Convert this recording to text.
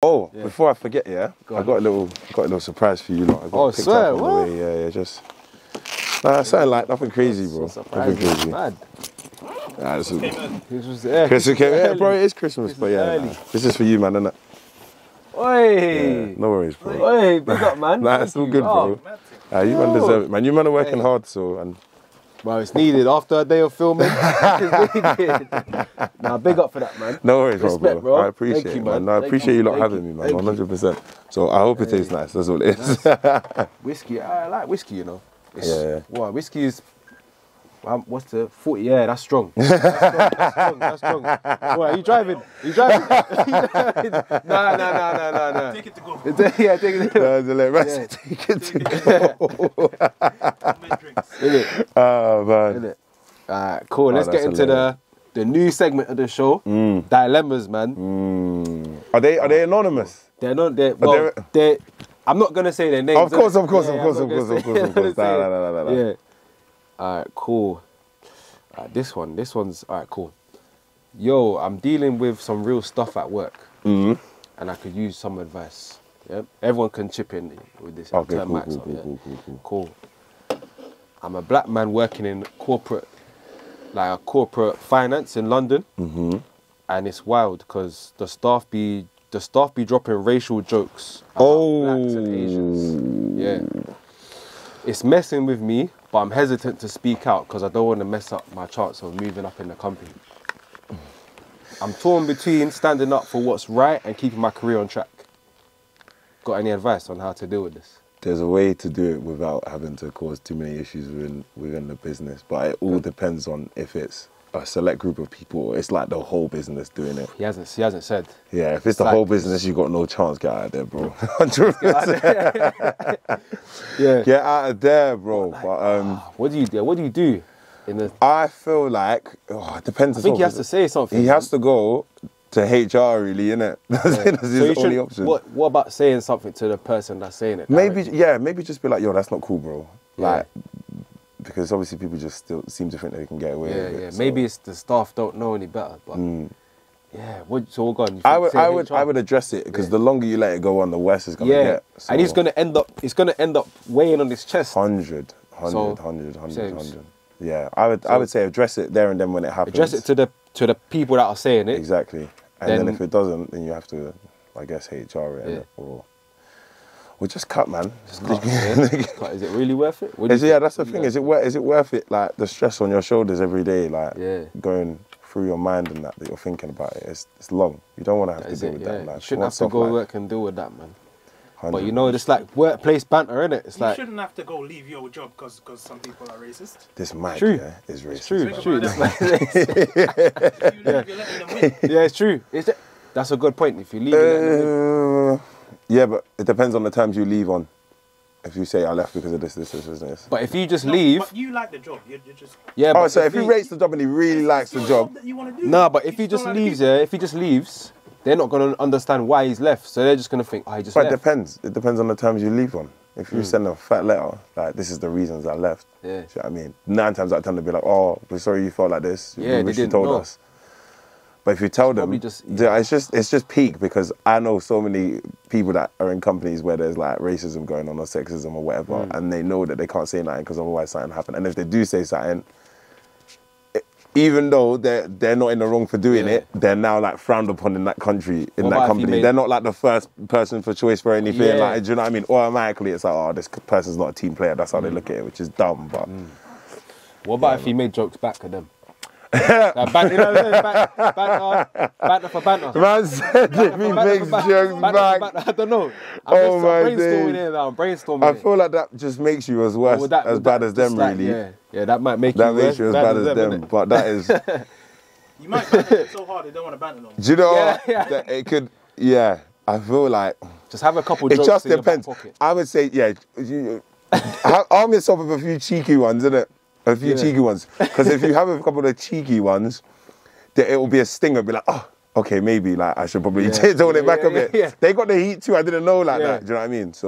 Oh, before I forget, yeah, Go I got a little, got a little surprise for you. Lot. I got Oh, picked swear, up on what? the way. Yeah, yeah, just. Nah, something like nothing crazy, bro. So Nothing crazy. Mad. Nah, this is, This was yeah, Christmas came, yeah, bro. It is Christmas, but yeah, nah, this is for you, man. Innit? Oi. Yeah, no worries, bro. Oi, big up, man. Nah, it's all you. good, Oh, bro. Ah, you man deserve it, man. You man are working hard, so and Well, it's needed after a day of filming. now. Big up for that, man. no worries, bro, Respect, bro. I appreciate Thank it, you, man. No, I appreciate you. you lot having you. me, man. One hundred percent. So I hope it tastes nice. That's all it is. Whiskey, I like whiskey, you know. It's, Yeah. Wow, whiskey is. Um, What's the 40? Yeah, that's strong. That's strong. That's strong. That's strong. What, are you driving? Are you driving? Are you driving? Nah, nah, nah, nah, nah, nah. Take it to go. yeah, take it. Nah, the let Yeah. rest take it to go. Mid drinks. Innit? Oh man. Innit? Alright, cool. Let's Oh, get that's into the the new segment of the show. Dilemmas, man. Mm. Are they are they anonymous? They're not. They're, well, they're- they're, I'm not gonna say their names. Of course, of course, Yeah, of course, I'm of course, gonna of course, of course. I'm Nah, nah, nah, nah, nah. saying- Yeah. Alright, cool. Alright, this one. This one's alright, cool. Yo, I'm dealing with some real stuff at work, Mhm. and I could use some advice. Yeah, everyone can chip in with this. Okay, cool, cool, up, cool, yeah. cool, cool. I'm a black man working in corporate, like a corporate finance in London, Mm-hmm. and it's wild because the staff be the staff be dropping racial jokes about blacks and Asians. Yeah, it's messing with me, but I'm hesitant to speak out because I don't want to mess up my chance of moving up in the company. I'm torn between standing up for what's right and keeping my career on track. Got any advice on how to deal with this? There's a way to do it without having to cause too many issues within within the business, but it all depends on if it's a select group of people it's like the whole business doing it. He hasn't. He hasn't said. Yeah, if it's the like- whole business, you got no chance. Get out of there, bro. Hundred. Yeah. Get out of there, bro. But um, What do you do? What do you do? In the, I feel like oh, it depends. I think he has to say something. He has to go to HR, really, innit? That's, that's his So you only should- option. What, what about saying something to the person that's saying it? Maybe, directly? yeah, maybe just be like, yo, that's not cool, bro. Yeah. Because obviously people just still seem to think they can get away Yeah, with it. yeah. so- Maybe it's the staff don't know any better, but Mm. yeah. What, so? You I would, I would, HR? I would address it because Yeah. the longer you let it go on, the worse it's gonna Yeah, get. and he's gonna end up. He's gonna end up weighing on his chest. hundred, hundred, So- hundred, hundred, so- hundred. Yeah, I would, I would say address it there and then when it happens. Address it to the to the people that are saying it. exactly, and then, Then- if it doesn't, then you have to, I guess, HR it Yeah. or, or just cut, man. Cut, yeah. Cut. Is it really worth it? What do yeah, that's the thing. Is it worth? Is it worth it? Like the stress on your shoulders every day, like Yeah. going through your mind and that that you're thinking about it. It's it's long. You don't want to have That to deal it, with yeah. that. Like, you shouldn't want have to go like work and deal with that, man. But you know, it's like workplace banter, innit? It's You like shouldn't have to go leave your job because some people are racist. this mic, True. yeah, is racist. it's true, man. it's true. about It's like- You leave, you're letting them win. yeah, it's true. It's, that's a good point. If you leave, it, Uh, yeah, but it depends on the terms you leave on. If you say I left because of this, this, this, this, this. but if you just No, leave, But you like the job. You're, you're just. yeah. oh, but so if he rates the job and he really likes the It's job, that you want to do. Nah, but if You he just like leaves, yeah, if he just leaves, they're not gonna understand why he's left. So they're just gonna think, oh, he just but it depends. It depends on the terms you leave on. If you hmm. send a fat letter, like this is the reasons I left. Yeah. You know what I mean? Nine times out of ten they'll be like, oh, we're sorry you felt like this. Yeah, we they wish you didn't told know. us. But if you tell them, just- yeah, it's just it's just peak because I know so many people that are in companies where there's like racism going on or sexism or whatever, Mm. and they know that they can't say nothing because otherwise something happen. And if they do say something, e- even though they're they're not in the wrong for doing Yeah. it, they're now like frowned upon in that country, in What that about if you company. made- They're not like the first person for choice for anything. Yeah. Like, do you know what I mean? Automatically, it's like, oh, this person's not a team player. That's Mm. how they look at it, which is dumb. But What about if he made jokes back at them? Like, ban- you know what I'm saying? Banter, banter for banter. man said if he makes for jokes banter back, banter. I don't know. I'm Oh just I'm my brainstorming days. here now. I'm brainstorming. I feel like that just makes you as worse, Would that- as bad that as them, just like- really. Yeah, yeah, that might make That you makes you as bad as them, innit? but that is. You might banter them so hard they don't want to banter no more. you know Yeah, yeah. that it could? Yeah, I feel like Just have a couple it jokes just in your back depends. pocket. I would say, yeah, you, arm yourself with a few cheeky ones, innit? A few Yeah. cheeky ones, because if you have a couple of cheeky ones, then it will be a stinger. Be like, oh. Okay, maybe like I should probably Yeah. it Yeah, back a bit. They got the heat too. I didn't know like that. Do you know what I mean? So